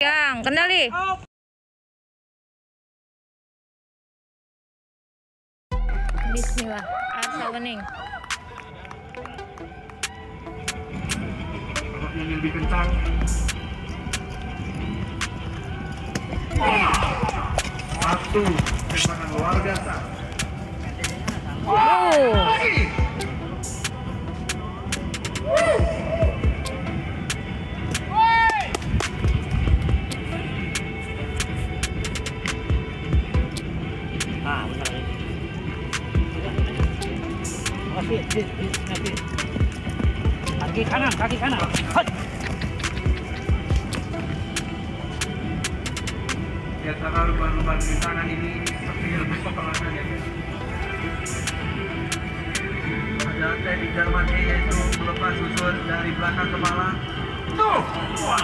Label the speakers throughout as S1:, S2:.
S1: Yang kendali. Bismillah. Arsa Wening.
S2: yang lebih kencang. Satu tembakan luar biasa.
S1: Oh.
S3: Kaki kanan, kaki kanan. Hot.
S2: Di antara lubang-lubang di tangan ini seperti lebih peperangan ya. Ada teknik Jerman yaitu melepas susur dari belakang kepala. Tuh, wah.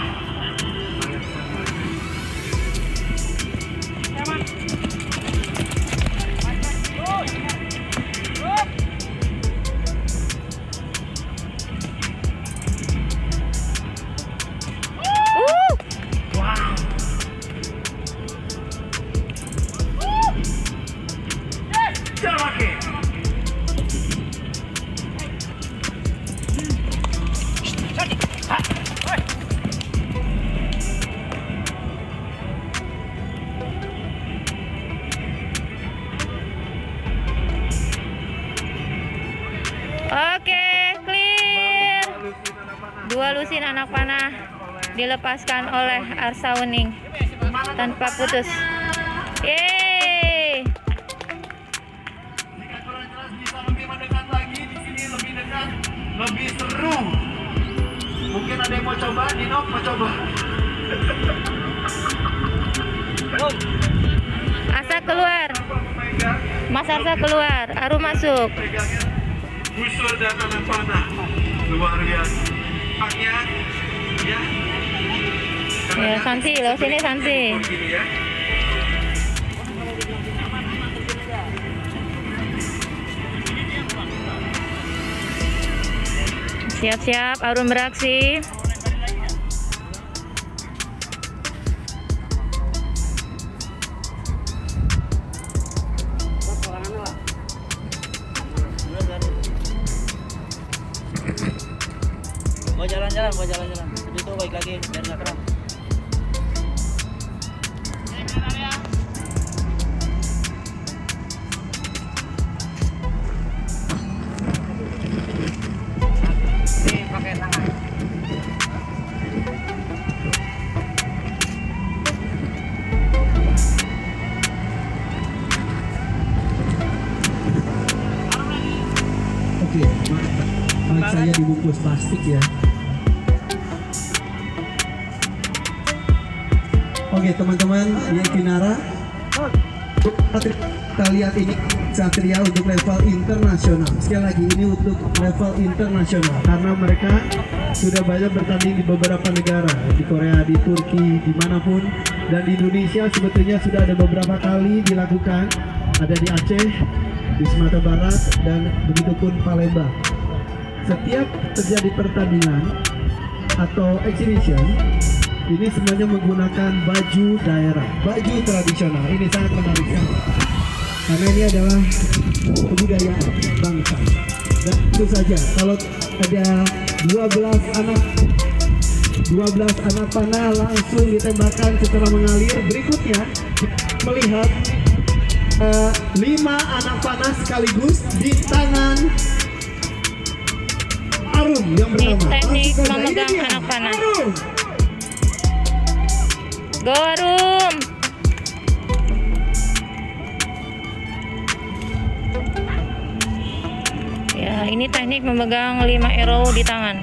S1: Oke, clear. Dua lusin anak panah dilepaskan oleh Arsa Wening tanpa putus. Yeay.
S2: Lebih mendekat lagi di sini lebih dekat, lebih seru. Mungkin ada yang mau coba, Dino mau coba.
S1: Asa keluar. Mas Arsa keluar. Aru masuk.
S2: Busur dan anak panah luar biasa. Haknya, ya.
S1: Ya, Santi, lo sini Santi.
S2: Ya.
S1: Siap-siap, Arun beraksi.
S3: Jalan-jalan, gua jalan-jalan. Jadi tuh baik lagi biar nggak kram.
S4: Oke, mic saya dibungkus plastik ya. Oke teman-teman di Kinara, kita lihat ini Satria untuk level internasional. Sekali lagi ini untuk level internasional karena mereka sudah banyak bertanding di beberapa negara di Korea, di Turki, di mana pun dan di Indonesia sebetulnya sudah ada beberapa kali dilakukan. Ada di Aceh, di Sumatera Barat dan begitu pun Palembang. Setiap terjadi pertandingan atau exhibition ini semuanya menggunakan baju daerah, baju tradisional. Ini sangat menarik sekali. Karena ini adalah kebudayaan bangsa. Dan itu saja, kalau ada 12 anak 12 anak panah langsung ditembakkan setelah mengalir. Berikutnya melihat eh, lima anak panah sekaligus di tangan Arum yang
S1: Ini
S4: pertama.
S1: teknik memegang
S4: dia,
S1: anak panah.
S4: Arum.
S1: Go Arum. Ya, ini teknik memegang 5 arrow di tangan.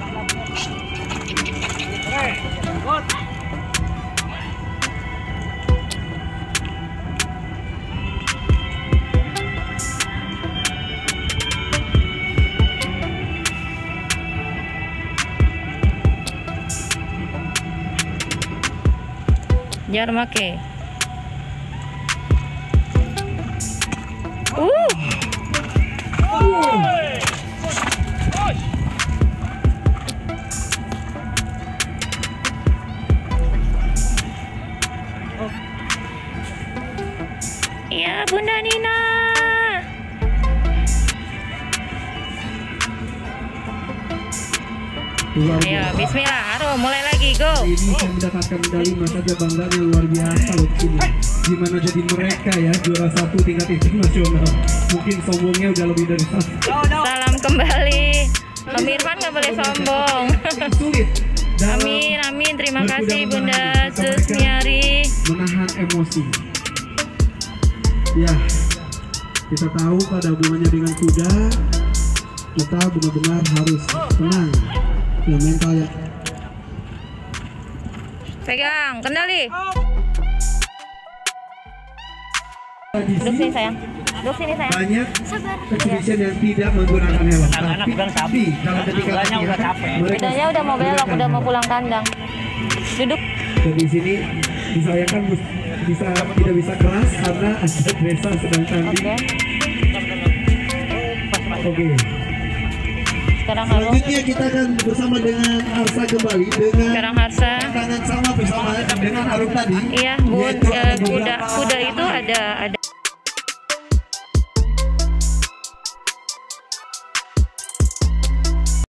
S1: jar make uh Ya, Bunda Nina. Ayo, bismillah. Aduh, mulai lagi. Go.
S4: Hari ini saya mendapatkan medali mas saja bangganya luar biasa loh di sini gimana jadi mereka ya juara satu tingkat internasional mungkin sombongnya udah lebih dari satu.
S1: Salam kembali. Om Irfan nggak boleh sombong.
S4: sulit
S1: Amin, amin. Terima kasih Bunda Susmiari.
S4: menahan emosi ya kita tahu pada hubungannya dengan kuda kita benar-benar harus tenang ya mental ya
S1: Pegang, kendali. Duduk sini sayang. Duduk sini sayang.
S4: banyak exhibition yang tidak menggunakan helm
S3: Anak-anak bilang
S4: tapi kalau ketika
S3: Kudanya udah capek.
S4: mereka
S1: Kudanya udah mau belok, udah mau pulang kandang. Duduk.
S4: dan di sini disayangkan bisa tidak bisa keras karena ada desa sedang tanding
S1: Oke.
S4: oke
S1: Sekarang halo.
S4: selanjutnya kita akan bersama dengan Arsa kembali dengan
S1: Sekarang Harsa.
S4: tangan sama bersama dengan Arum tadi
S1: Iya, bun,
S4: ada
S1: kuda kuda itu ada ada